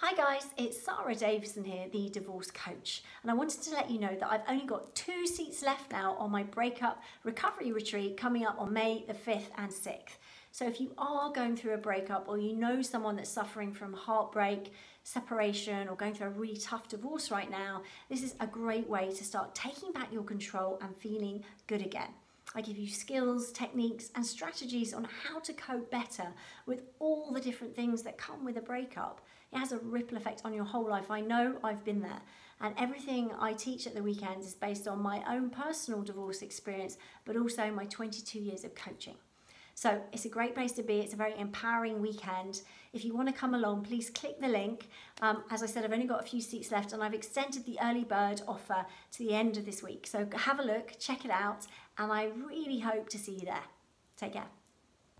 Hi guys, it's Sara Davison here, the divorce coach, and I wanted to let you know that I've only got two seats left now on my breakup recovery retreat coming up on May the 5th and 6th. So if you are going through a breakup or you know someone that's suffering from heartbreak, separation, or going through a really tough divorce right now, this is a great way to start taking back your control and feeling good again. I give you skills, techniques, and strategies on how to cope better with all the different things that come with a breakup. It has a ripple effect on your whole life. I know I've been there. And everything I teach at the weekends is based on my own personal divorce experience, but also my 22 years of coaching. So it's a great place to be. It's a very empowering weekend. If you want to come along, please click the link. Um, as I said, I've only got a few seats left and I've extended the early bird offer to the end of this week. So have a look, check it out, and I really hope to see you there. Take care.